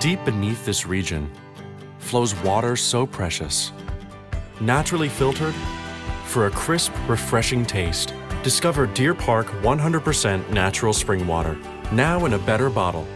Deep beneath this region flows water so precious. Naturally filtered for a crisp, refreshing taste. Discover Deer Park 100% natural spring water, now in a better bottle.